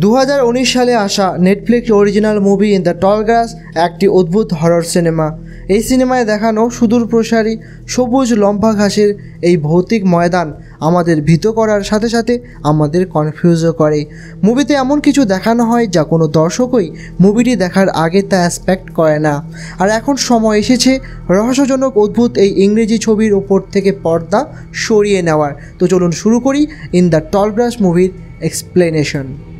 দু হাজার উনিশ সালে আসা Netflix original movie in the tall grass একটি অদ্ভুত হরর সিনেমা এই সিনেমায় দেখানো সুদূর প্রসারী, সবুজ লম্বা ঘাসের এই ভৌতিক ময়দান আমাদের ভীত করার সাথে সাথে আমাদের কনফিউজও করে। মুভিতে এমন কিছু দেখানো হয় যা কোনো দর্শকই মুভিটি দেখার আগে তা অ্যাসপেক্ট করে না। আর এখন সময় এসেছে রহস্যজনক অদ্ভুত এই ইংরেজি ছবির ওপর থেকে পর্দা সরিয়ে নেওয়ার। তো চলুন শুরু করি ইন দ্য টলগ্রাস মুভির এক্সপ্লেনেশন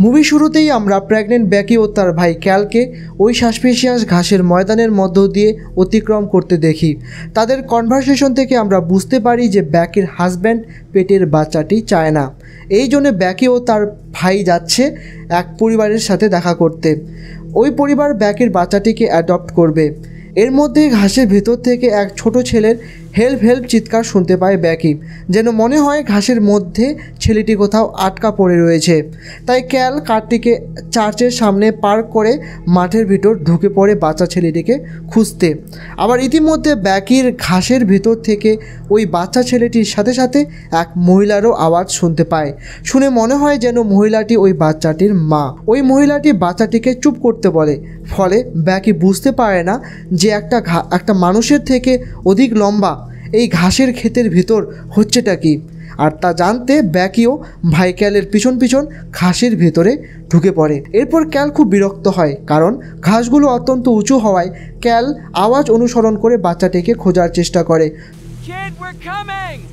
মুভি শুরুতেই আমরা প্রেগনেন্ট ব্যাকি ও তার ভাই ক্যালকে ওই সাসপেশিয়াস ঘাসের ময়দানের মধ্য দিয়ে অতিক্রম করতে দেখি। তাদের কনভারসেশন থেকে আমরা বুঝতে পারি যে ব্যাকির হাজব্যান্ড পেটের বাচ্চাটি চায় না। এই জন্য ব্যাকি ও তার ভাই যাচ্ছে এক পরিবারের সাথে দেখা করতে। ওই পরিবার ব্যাকির বাচ্চাটিকে অ্যাডপ্ট করবে। এর মধ্যে ঘাসের ভেতর থেকে এক ছোট ছেলের হেল্প হেল্প চিৎকার শুনতে পায় ব্যাকি। যেন মনে হয় ঘাসের মধ্যে ছেলেটি কোথাও আটকা পড়ে রয়েছে। তাই ক্যাল কারটিকে চার্চের সামনে পার্ক করে মাঠের ভিতর ঢুকে পড়ে বাচ্চা ছেলেটিকে খুঁজতে। আবার ইতিমধ্যে ব্যাকির ঘাসের ভিতর থেকে ওই বাচ্চা ছেলেটির সাথে সাথে এক মহিলারও আওয়াজ শুনতে পায়। শুনে মনে হয় যেন মহিলাটি ওই বাচ্চাটির মা। ওই মহিলাটি বাচ্চাটিকে চুপ করতে বলে। ফলে ব্যাকি বুঝতে পারে না যে একটা একটা মানুষের থেকে অধিক লম্বা এই ঘাসের ক্ষেতের ভেতর হচ্ছেটা কি? আর তা জানতে ব্যাকিও ভাই ক্যালের পিছন পিছন ঘাসের ভেতরে ঢুকে পড়ে। এরপর ক্যাল খুব বিরক্ত হয় কারণ ঘাসগুলো অত্যন্ত উঁচু হওয়ায় ক্যাল আওয়াজ অনুসরণ করে বাচ্চাটিকে খোঁজার চেষ্টা করে। Kid, we're coming!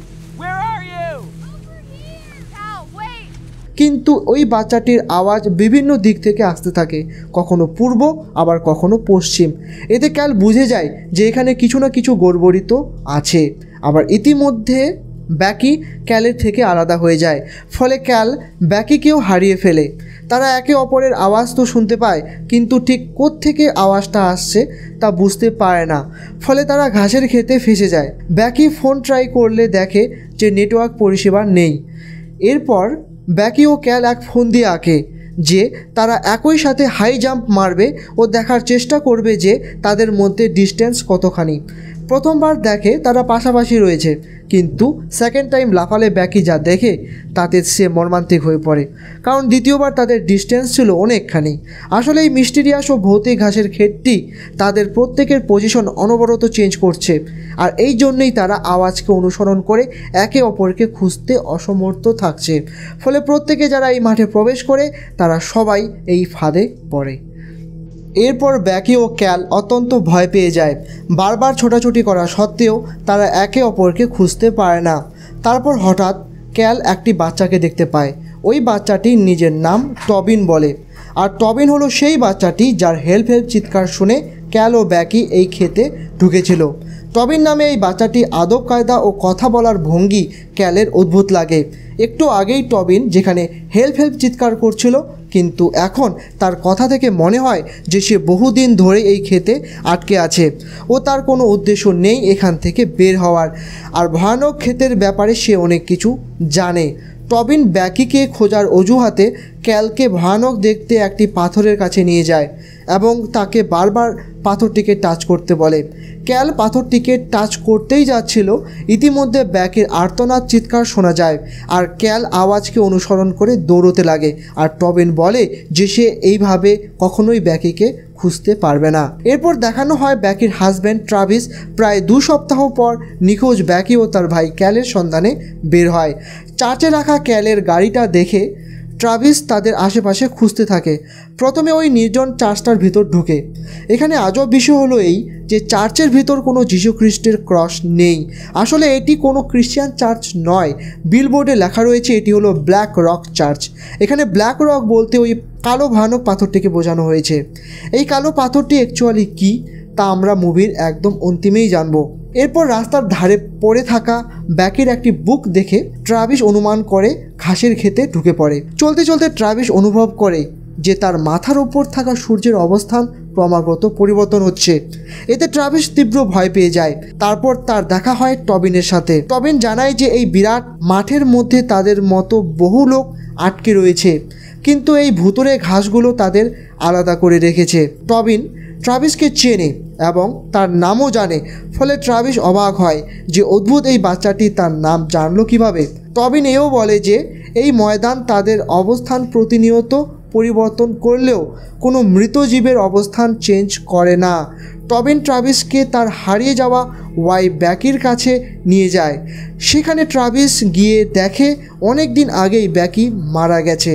কিন্তু ওই বাচ্চাটির আওয়াজ বিভিন্ন দিক থেকে আসতে থাকে, কখনো পূর্ব, আবার কখনো পশ্চিম। এতে ক্যাল বুঝে যায় যে এখানে কিছু না কিছু গড়বড়িত আছে। আবার ইতিমধ্যে ব্যাকি ক্যালের থেকে আলাদা হয়ে যায়, ফলে ক্যাল ব্যাকিকেও হারিয়ে ফেলে। তারা একে অপরের আওয়াজ তো শুনতে পায়, কিন্তু ঠিক থেকে আওয়াজটা আসছে তা বুঝতে পারে না, ফলে তারা ঘাসের খেতে ফেসে যায়। ব্যাকি ফোন ট্রাই করলে দেখে যে নেটওয়ার্ক পরিষেবা নেই। এরপর ব্যাকি ও ক্যাল এক ফোন দিয়ে আঁকে, যে তারা একই সাথে হাই জাম্প মারবে ও দেখার চেষ্টা করবে যে তাদের মধ্যে ডিস্টেন্স কতখানি। প্রথমবার দেখে তারা পাশাপাশি রয়েছে। কিন্তু সেকেন্ড টাইম লাফালে ব্যাকি যা দেখে, তাতে সে মর্মান্তিক হয়ে পড়ে। কারণ দ্বিতীয়বার তাদের ডিস্টেন্স ছিল অনেকখানি। আসলে এই মিস্টিরিয়াস ও ভৌতিক ঘাসের ক্ষেতটি তাদের প্রত্যেকের পজিশন অনবরত চেঞ্জ করছে। আর এই জন্যই তারা আওয়াজকে অনুসরণ করে একে অপরকে খুঁজতে অসমর্থ থাকছে। ফলে প্রত্যেকে যারা এই মাঠে প্রবেশ করে, তারা সবাই এই ফাঁদে পড়ে। এরপর ব্যাকি ও ক্যাল অত্যন্ত ভয় পেয়ে যায়। বারবার ছোটাছুটি করা সত্ত্বেও তারা একে অপরকে খুঁজতে পারে না। তারপর হঠাৎ ক্যাল একটি বাচ্চাকে দেখতে পায়। ওই বাচ্চাটি নিজের নাম টবিন বলে। আর টবিন হলো সেই বাচ্চাটি যার হেল্প হেল্প চিৎকার শুনে ক্যাল ও ব্যাকি এই খেতে ঢুকেছিল। টবিন নামে এই বাচ্চাটি আদব কায়দা ও কথা বলার ভঙ্গি ক্যালের অদ্ভুত লাগে। একটু আগেই টবিন যেখানে হেল্প হেল্প চিৎকার করছিল কিন্তু এখন তার কথা থেকে মনে হয় যে সে বহুদিন ধরে এই ক্ষেতে আটকে আছে ও তার কোনো উদ্দেশ্য নেই এখান থেকে বের হওয়ার। আর ভয়ানক ক্ষেতের ব্যাপারে সে অনেক কিছু জানে। টবিন ব্যাকিকে খোঁজার অজুহাতে ক্যালকে ভয়ানক দেখতে একটি পাথরের কাছে নিয়ে যায় এবং তাকে বারবার পাথরটিকে টাচ করতে বলে। ক্যাল পাথরটিকে টাচ করতেই যাচ্ছিল, ইতিমধ্যে ব্যাকের আর্তনাদ চিৎকার শোনা যায় আর ক্যাল আওয়াজকে অনুসরণ করে দৌড়তে লাগে। আর টবিন বলে যে সে এইভাবে কখনোই ব্যাকিকে খুঁজতে পারবে না। এরপর দেখানো হয় ব্যাকির হাজব্যান্ড ট্রাভিস। প্রায় দু সপ্তাহ পর নিখোঁজ ব্যাকি ও তার ভাই ক্যালের সন্ধানে বের হয়। চার্চে রাখা ক্যালের গাড়িটা দেখে ট্রাভিস তাদের আশেপাশে খুঁজতে থাকে। প্রথমে ওই নির্জন চার্চটার ভিতর ঢুকে। এখানে আজব বিষয় হলো এই যে চার্চের ভিতর কোনো যীশুখ্রিস্টের ক্রস নেই। আসলে এটি কোনো খ্রিস্টান চার্চ নয়। বিলবোর্ডে লেখা রয়েছে এটি হলো ব্ল্যাক রক চার্চ। এখানে ব্ল্যাক রক বলতে ওই কালো ভয়ানক পাথরটিকে বোঝানো হয়েছে। এই কালো পাথরটি অ্যাকচুয়ালি কী? তা আমরা মুভির একদম অন্তিমেই জানব। এরপর রাস্তার ধারে পড়ে থাকা ব্যাকের একটি বুক দেখে ট্রাভিস অনুমান করে ঘাসের খেতে ঢুকে পড়ে। চলতে চলতে ট্রাভিস অনুভব করে যে তার মাথার ওপর থাকা সূর্যের অবস্থান ক্রমাগত পরিবর্তন হচ্ছে। এতে ট্রাভিস তীব্র ভয় পেয়ে যায়। তারপর তার দেখা হয় টবিনের সাথে। টবিন জানায় যে এই বিরাট মাঠের মধ্যে তাদের মতো বহু লোক আটকে রয়েছে। কিন্তু এই ভুতুরে ঘাসগুলো তাদের আলাদা করে রেখেছে। টবিন ট্রাভিসকে চেনে এবং তার নামও জানে, ফলে ট্রাভিস অবাক হয় যে অদ্ভুত এই বাচ্চাটি তার নাম জানলো কীভাবে। টবিন এও বলে যে, এই ময়দান তাদের অবস্থান প্রতিনিয়ত পরিবর্তন করলেও কোনো মৃত জীবের অবস্থান চেঞ্জ করে না। টবিন ট্রাভিসকে তার হারিয়ে যাওয়া ওয়াই ব্যাকির কাছে নিয়ে যায়। সেখানে ট্রাভিস গিয়ে দেখে অনেক দিন আগেই ব্যাকি মারা গেছে।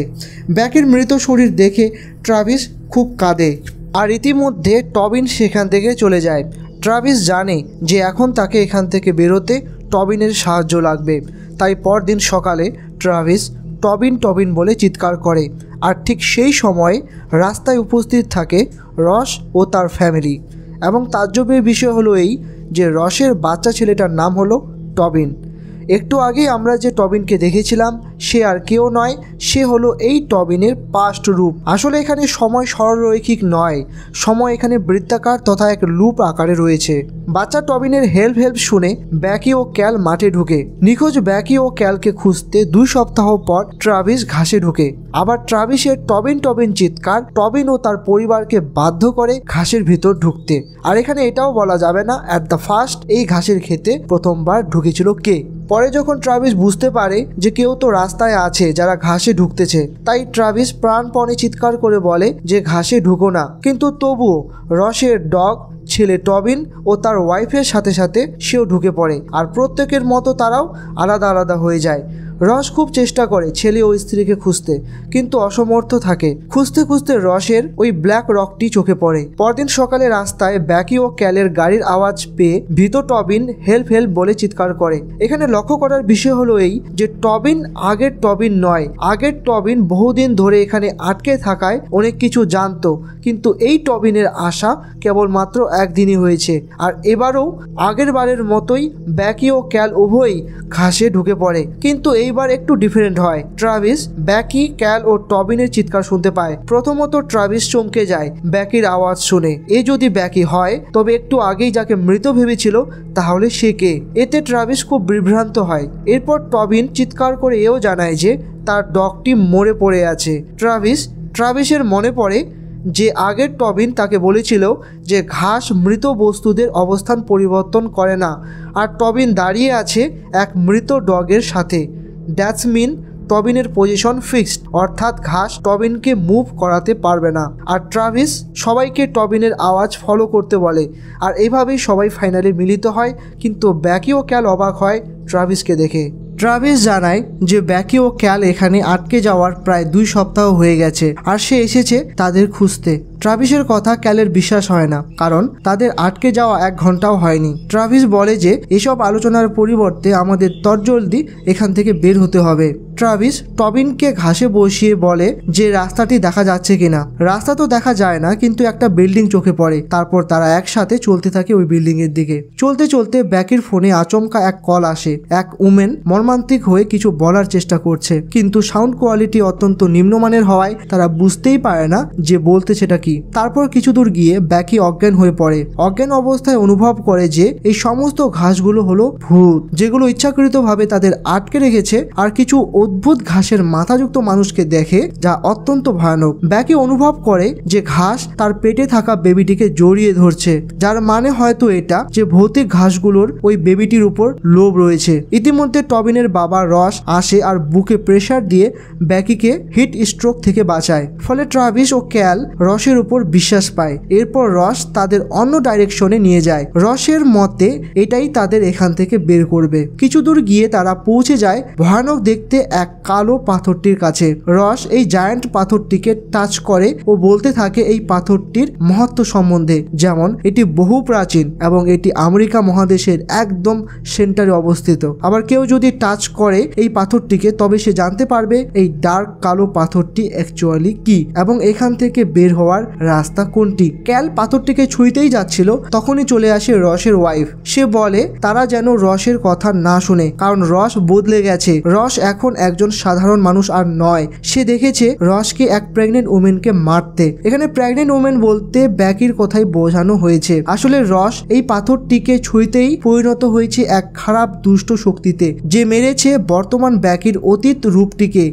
ব্যাকির মৃত শরীর দেখে ট্রাভিস খুব কাঁদে। আর ইতিমধ্যে টবিন সেখান থেকে চলে যায়। ট্রাভিস জানে যে এখন তাকে এখান থেকে বেরোতে টবিনের সাহায্য লাগবে। তাই পরদিন সকালে ট্রাভিস টবিন টবিন বলে চিৎকার করে। আর ঠিক সেই সময় রাস্তায় উপস্থিত থাকে রস ও তার ফ্যামিলি। এবং তাজ্জবের বিষয় হলো এই যে রসের বাচ্চা ছেলেটার নাম হলো টবিন। একটু আগেই আমরা যে টবিনকে দেখেছিলাম, সে আর কেউ নয়, সে হলো এই টবিনের পাস্ট রূপ। আসলে এখানে সময় সরলরৈখিক নয়, সময় এখানে বৃত্তাকার তথা এক লুপ আকারে রয়েছে। বাচ্চা টবিনের হেল্প হেল্প শুনে ব্যাকি ও ক্যাল মাঠে ঢুকে। নিখোঁজ ব্যাকি ও ক্যালকে খুঁজতে দুই সপ্তাহ পর ট্রাভিস ঘাসে ঢুকে। আবার ট্রাভিসের টবিন টবিন চিৎকার, টবিন ও তার পরিবারকে বাধ্য করে ঘাসের ভিতর ঢুকতে। আর এখানে এটাও বলা যাবে না অ্যাট দ্য ফার্স্ট এই ঘাসের খেতে প্রথমবার ঢুকেছিল কে? পরে যখন ট্রাভিস বুঝতে পারে যে কেউ তো রাস্তায় আছে যারা ঘাসে ঢুকতেছে, তাই ট্রাভিস প্রাণপণে চিৎকার করে বলে যে ঘাসে ঢুকো না। কিন্তু তবুও রসের ডগ, ছেলে টবিন ও তার ওয়াইফের সাথে সাথে সেও ঢুকে পড়ে, আর প্রত্যেকের মতো তারাও আলাদা আলাদা হয়ে যায়। রস খুব চেষ্টা করে ছেলে ও স্ত্রীকে খুঁজতে, কিন্তু অসমর্থ থাকে। খুঁজতে খুঁজতে রসের ওই ব্ল্যাক রকটি চোখে পড়ে। পরদিন সকালে রাস্তায় ব্যাকি ও ক্যালের গাড়ির আওয়াজ পেয়ে ভীত টবিন হেল্প হেল্প বলে চিৎকার করে। এখানে লক্ষ্য করার বিষয় হলো এই যে টবিন আগের টবিন নয়, আগের টবিন বহুদিন ধরে এখানে আটকে থাকায় অনেক কিছু জানতো, কিন্তু এই টবিনের আশা কেবলমাত্র একদিনই হয়েছে। আর এবারও আগের বারের মতোই ব্যাকি ও ক্যাল উভয়ই ঘাসে ঢুকে পড়ে। কিন্তু এইবার একটু ডিফারেন্ট হয়। ট্রাভিস, ব্যাকি, ক্যাল ও টবিনের চিৎকার শুনতে পায়। প্রথমত ট্রাভিস চমকে যায়, ব্যাকির আওয়াজ শুনে। এ যদি ব্যাকি হয়, তবে একটু আগেই যাকে মৃত ভেবেছিল, তাহলে সে কে? এতে ট্রাভিস খুব বিভ্রান্ত হয়। এরপর টবিন চিৎকার করে এও জানায় যে, তার ডগটি মরে পড়ে আছে। ট্রাভিস, ট্রাভিসের মনে পড়ে যে আগের টবিন তাকে বলেছিল যে, ঘাস মৃত বস্তুদের অবস্থান পরিবর্তন করে না। আর টবিন দাঁড়িয়ে আছে এক মৃত ডগের সাথে। দ্যাটস মিন টবিনের পজিশন ফিক্সড, অর্থাৎ ঘাস টবিনকে মুভ করাতে পারবে না। আর ট্রাভিস সবাইকে টবিনের আওয়াজ ফলো করতে বলে। আর এভাবেই সবাই ফাইনালে মিলিত হয়, কিন্তু ব্যাকি ও ক্যাল অবাক হয় ট্রাভিসকে দেখে। ট্রাভিস জানায় যে ব্যাকি ও ক্যাল এখানে আটকে যাওয়ার প্রায় দুই সপ্তাহ হয়ে গেছে আর সে এসেছে তাদের খুঁজতে। ট্রাভিসের কথা ক্যালের বিশ্বাস হয় না, কারণ তাদের আটকে যাওয়া এক ঘন্টাও হয়নি। ট্রাভিস বলে যে, এসব আলোচনার পরিবর্তে আমাদের তরজলদি এখান থেকে বের হতে হবে। ট্রাভিস টবিনকে ঘাসে বসিয়ে বলে যে রাস্তাটি দেখা যাচ্ছে কিনা। রাস্তা তো দেখা যায় না, কিন্তু একটা বিল্ডিং চোখে পড়ে। তারপর তারা একসাথে চলতে থাকে ওই বিল্ডিং এর দিকে। চলতে চলতে ব্যাকের ফোনে আচমকা এক কল আসে। এক উমেন মর্মান্তিক হয়ে কিছু বলার চেষ্টা করছে। কিন্তু সাউন্ড কোয়ালিটি অত্যন্ত নিম্নমানের হওয়ায় তারা বুঝতেই পারে না যে বলতে সেটা কি। তারপর কিছু দূর গিয়ে ব্যাকি অজ্ঞান হয়ে পড়ে। অজ্ঞান অবস্থায় অনুভব করে যে এই সমস্ত ঘাসগুলো হলো ভূত, যেগুলো ইচ্ছাকৃতভাবে তাদের আটকে রেখেছে, আর কিছু অদ্ভুত ঘাসের মাথাযুক্ত মানুষকে দেখে যা অত্যন্ত ভয়ানক। ব্যাকি অনুভব করে যে ঘাস তার পেটে থাকা বেবিটিকে জড়িয়ে ধরছে, যার মানে হয়তো এটা যে ভৌতিক ঘাসগুলোর ওই বেবিটির উপর লোভ রয়েছে। ইতিমধ্যে টবিনের বাবা রস আসে আর বুকে প্রেসার দিয়ে ব্যাকিকে হিট স্ট্রোক থেকে বাঁচায়, ফলে ট্রাভিস ও ক্যাল রসের উপর বিশ্বাস পায়। এরপর রস তাদের অন্য ডাইরেকশনে নিয়ে যায়। রসের মতে, এটাই তাদের এখান থেকে বের করবে। কিছু দূর গিয়ে তারা পৌঁছে যায় ভয়ানক দেখতে এক কালো পাথরটির কাছে। রস এই জায়ান্ট পাথরটিকে টাচ করে ও বলতে থাকে এই পাথরটির মহত্ব সম্বন্ধে। যেমন, এটি বহু প্রাচীন এবং এটি আমেরিকা মহাদেশের একদম সেন্টারে অবস্থিত। আবার কেউ যদি টাচ করে এই পাথরটিকে, তবে সে জানতে পারবে এই ডার্ক কালো পাথরটি অ্যাকচুয়ালি কি এবং এখান থেকে বের হওয়ার রাস্তা কোনটি। ক্যাল পাথরটিকে ছুঁইতেই যাচ্ছিল, তখনই চলে আসে রসের ওয়াইফ সে বলে, তারা যেন রসের কথা না শুনে, কারণ রস বদলে গেছে। রস এখন একজন সাধারণ মানুষ আর নয়। সে দেখেছে রসকে এক প্রেগনেন্ট উমেনকে মারতে। এখানে প্রেগনেন্ট উমেন বলতে ব্যাকির কথাই বোঝানো হয়েছে। আসলে রস এই পাথরটিকে ছুঁইতেই পরিণত হয়েছে এক খারাপ দুষ্ট শক্তিতে, যে মেরেছে বর্তমান ব্যাকির অতীত রূপটিকে।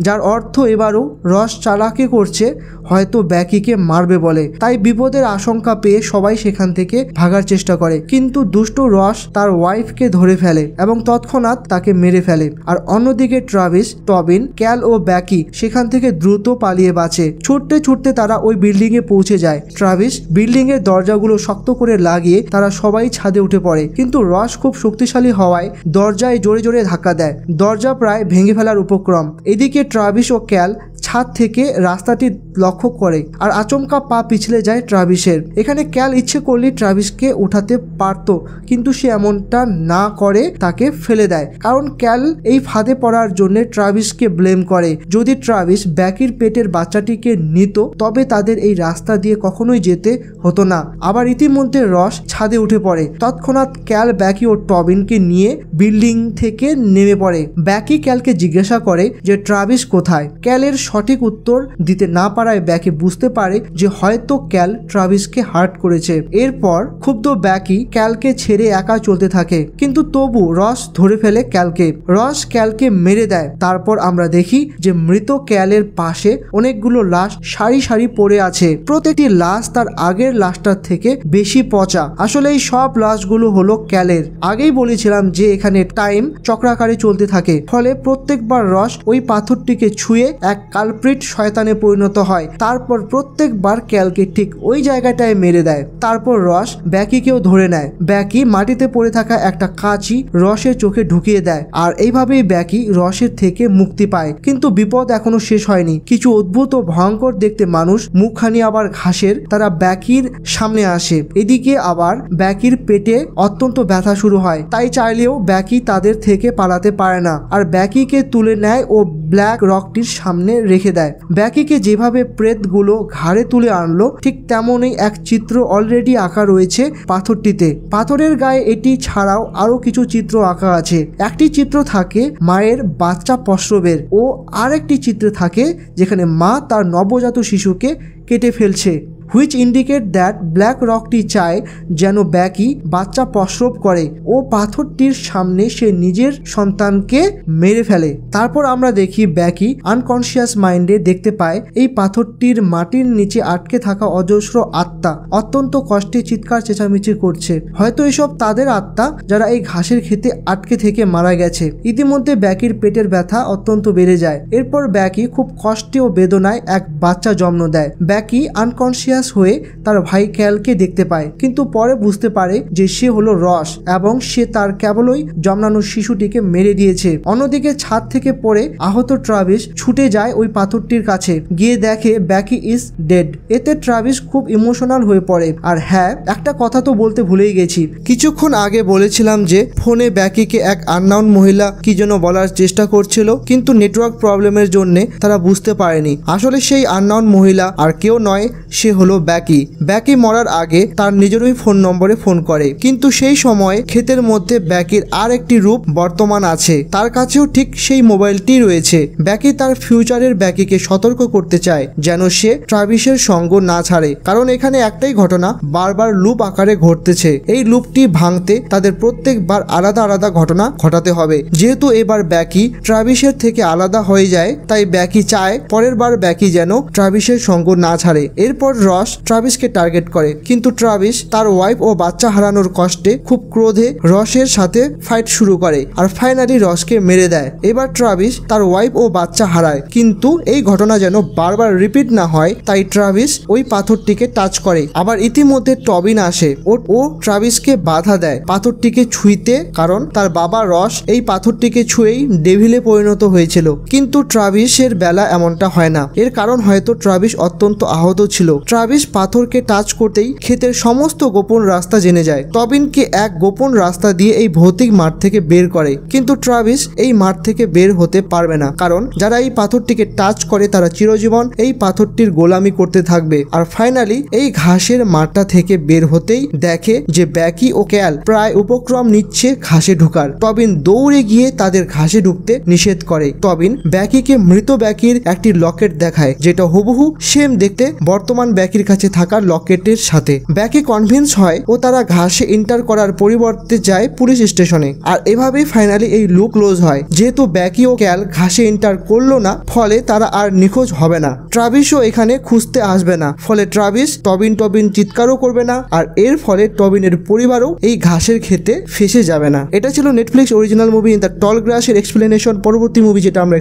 যার অর্থ এবারও রস চালাকে করছে, হয়তো ব্যাকিকে মারবে বলে। তাই বিপদের আশঙ্কা পেয়ে সবাই সেখান থেকে ভাগার চেষ্টা করে। কিন্তু দুষ্ট রস তার ওয়াইফকে ধরে ফেলে এবং তৎক্ষণাৎ তাকে মেরে ফেলে। আর অন্যদিকে ট্রাভিস, টবিন, ক্যাল ও ব্যাকি সেখান থেকে দ্রুত পালিয়ে বাঁচে। ছুটতে ছুটতে তারা ওই বিল্ডিং এ পৌঁছে যায়। ট্রাভিস বিল্ডিং এর দরজাগুলো শক্ত করে লাগিয়ে তারা সবাই ছাদে উঠে পড়ে। কিন্তু রস খুব শক্তিশালী হওয়ায় দরজায় জোরে জোরে ধাক্কা দেয়। দরজা প্রায় ভেঙে ফেলার উপক্রম। এদিকে ট্রাভিস ও ক্যাল ছাদ থেকে রাস্তাটি লক্ষ্য করে আর আচমকা পা পিছলে যায় ট্রাভিসের। এখানে ক্যাল ইচ্ছে করলে ট্রাভিসকে উঠাতে পারত, কিন্তু সে এমনটা না করে তাকে ফেলে দেয়। কারণ ক্যাল এই ফাঁদে পড়ার জন্য ট্রাভিসকে ব্লেম করে। যদি ট্রাভিস ব্যাকির পেটের বাচ্চাটিকে নিত, তবে তাদের এই রাস্তা দিয়ে কখনোই যেতে হতো না। আবার ইতিমধ্যে রস ছাদে উঠে পড়ে। তৎক্ষণাৎ ক্যাল ব্যাকি ও টবিনকে নিয়ে বিল্ডিং থেকে নেমে পড়ে। ব্যাকি ক্যালকে জিজ্ঞাসা করে যে, ট্রাভিস কোথায়? ক্যালের সঠিক উত্তর দিতে না পারায় ব্যাকি বুঝতে পারে যে হয়তো ক্যাল ট্রাভিসকে হার্ট করেছে। এরপর ক্ষুব্ধ ব্যাকি ক্যালকে ছেড়ে একা চলতে থাকে। কিন্তু তবু রস ধরে ফেলে ক্যালকে। রস ক্যালকে মেরে দেয়। তারপর আমরা দেখি যে মৃত ক্যালের পাশে অনেকগুলো লাশ সারি সারি পড়ে আছে। প্রতিটি লাশ তার আগের লাশটার থেকে বেশি পচা। আসলে এই সব লাশগুলো হলো ক্যালের। আগেই বলেছিলাম যে এখানে টাইম চক্রাকারে চলতে থাকে। ফলে প্রত্যেকবার রস ওই পাথরটিকে ছুঁয়ে এক কালপ্রিট শয়তানে পরিণত হয়। তারপর প্রত্যেকবার ক্যালকে ঠিক ওই জায়গাটায় মেরে দেয়। তারপর রস ব্যাকিকেও ধরে নেয়। ব্যাকি মাটিতে পড়ে থাকা একটা কাঁচি রসের চোখে ঢুকিয়ে দেয়। আর এইভাবেই ব্যাকি রসের থেকে মুক্তি পায়। কিন্তু বিপদ এখনও শেষ হয়নি। কিছু অদ্ভুত ও ভয়ঙ্কর দেখতে মানুষ মুখখানি আবার ঘাসের তারা ব্যাকির সামনে আসে। এদিকে আবার ব্যাকির পেটে অত্যন্ত ব্যথা শুরু হয়। তাই চাইলেও ব্যাকি তাদের থেকে পালাতে পারে না। আর ব্যাকিকে তুলে নেয় ও ব্ল্যাক রকটির সামনে রেখে দেয়। ব্যাকিকে যেভাবে প্রেতগুলো ঘাড়ে তুলে আনলো, ঠিক তেমনই এক চিত্র অলরেডি আঁকা রয়েছে পাথরটিতে। পাথরের গায়ে এটি ছাড়াও আরও কিছু চিত্র আঁকা আছে। একটি চিত্র থাকে মায়ের বাচ্চা প্রসবের। ও আরেকটি চিত্র থাকে যেখানে মা তার নবজাত শিশুকে কেটে ফেলছে। হুইচ ইন্ডিকেট দ্যাট ব্ল্যাক রকটি চায় যেন ব্যাকি বাচ্চা প্রসব করে ও পাথরটির সামনে সে নিজের সন্তানকে মেরে ফেলে। তারপর আমরা দেখি ব্যাকি আনকনসিয়াস মাইন্ডে দেখতে পায় এই পাথরটির মাটির নিচে আটকে থাকা অজস্র আত্মা অত্যন্ত কষ্টে চিৎকার চেঁচামেচি করছে। হয়তো এসব তাদের আত্মা যারা এই ঘাসের খেতে আটকে থেকে মারা গেছে। ইতিমধ্যে ব্যাকির পেটের ব্যথা অত্যন্ত বেড়ে যায়। এরপর ব্যাকি খুব কষ্টে ও বেদনায় এক বাচ্চা জন্ম দেয়। ব্যাকি আনকনসিয়াস হয়ে তার ভাই ক্যালকে দেখতে পায়, কিন্তু পরে বুঝতে পারে যে সে হলো রস এবং সে তার কেবলই জন্মানো শিশুটিকে মেরে দিয়েছে। অন্যদিকে ছাদ থেকে পড়ে আহত ট্রাভিস ছুটে যায় ওই পাথরটির কাছে, গিয়ে দেখে ব্যাকি ইজ ডেড। এতে ট্রাভিস খুব ইমোশনাল হয়ে পড়ে। আর হ্যাঁ একটা কথা তো বলতে ভুলেই গেছি। কিছুক্ষণ আগে বলেছিলাম যে ফোনে ব্যাকিকে এক আননাউন মহিলা কি যেন বলার চেষ্টা করছিল, কিন্তু নেটওয়ার্ক প্রবলেমের জন্য তারা বুঝতে পারেনি। আসলে সেই আননাউন মহিলা আর কেউ নয়, সে হলো ব্যাকি। ব্যাকি মরার আগে তার নিজেরই ফোন নম্বরে ফোন করে। কিন্তু সেই সময় ক্ষেতের মধ্যে ব্যাকির আর একটি রূপ বর্তমান আছে। তার কাছেও ঠিক সেই মোবাইলটি রয়েছে। ব্যাকি তার ফিউচারের ব্যাকিকে সতর্ক করতে চায়, যেন সে ট্রাভিসের সঙ্গ না ছাড়ে। কারণ এখানে একটাই ঘটনা, বারবার লুপ আকারে ঘটতেছে। এই লুপটি ভাঙতে তাদের প্রত্যেকবার আলাদা আলাদা ঘটনা ঘটাতে হবে। যেহেতু এবার ব্যাকি ট্রাভিসের থেকে আলাদা হয়ে যায়, তাই ব্যাকি চায় পরের বার ব্যাকি যেন ট্রাভিসের সঙ্গ না ছাড়ে। এরপর রস ট্রাভিসকে টার্গেট করে। কিন্তু ট্রাভিস তার ওয়াইফ ও বাচ্চা হারানোর কষ্টে খুব ক্রোধে রসের সাথে ফাইট শুরু করে আর ফাইনালি রসকে মেরে দেয়। এবার ট্রাভিস তার ওয়াইফ ও বাচ্চা হারায়। কিন্তু এই ঘটনা যেন বারবার রিপিট না হয়, তাই ট্রাভিস ওই পাথরটিকে টাচ করে। আবার ইতিমধ্যে টবিন আসে ও ও ট্রাভিসকে বাধা দেয় পাথরটিকে ছুঁইতে কারণ তার বাবা রস এই পাথরটিকে ছুঁয়েই ডেভিলে পরিণত হয়েছিল। কিন্তু ট্রাভিসের বেলা এমনটা হয় না। এর কারণ হয়তো ট্রাভিস অত্যন্ত আহত ছিল। ট্রাভিস পাথরকে টাচ করতেই ক্ষেতের সমস্ত গোপন রাস্তা জেনে যায়। টবিনকে এক গোপন রাস্তা দিয়ে এই ভৌতিক মাঠ থেকে বের করে। কিন্তু ট্রাভিস এই মাঠ থেকে বের হতে পারবে না। কারণ যারা এই পাথরটিকে টাচ করে তারা চিরজীবন এই পাথরটির গোলামি করতে থাকবে। আর ফাইনালি এই ঘাসের মাঠটা থেকে বের হতেই দেখে যে ব্যাকি ও ক্যাল প্রায় উপক্রম নিচ্ছে ঘাসে ঢুকার। টবিন দৌড়ে গিয়ে তাদের ঘাসে ঢুকতে নিষেধ করে। টবিন ব্যাকিকে মৃত ব্যাকির একটি লকেট দেখায়, যেটা হুবহু সেম দেখতে বর্তমান ব্যাকি ব্যাকির কাছে থাকা লকেটের সাথে। ব্যাকি কনভিন্স হয় ও তারা ঘাসে ইন্টার করার পরিবর্তে যায় পুলিশ স্টেশনে। আর এভাবেই ফাইনালি এই লুক ক্লোজ হয়। যেহেতু ব্যাকি ও ক্যাল ঘাসে ইন্টার করল না, ফলে তারা আর নিখোঁজ হবে না। ট্রাভিসও এখানে খুঁজতে আসবে না। ফলে ট্রাভিস টবিন টবিন চিৎকারও করবে না, আর এর ফলে টবিনের পরিবারও এই ঘাসের খেতে ফেসে যাবে না। এটা ছিল Netflix original movie in the tall গ্রাসের explanation পরবর্তী মুভি যেটা আমরা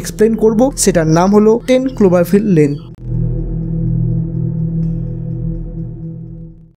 এক্সপ্লেন করব, সেটার নাম হলো টেন ক্লোভারফিল্ড লেন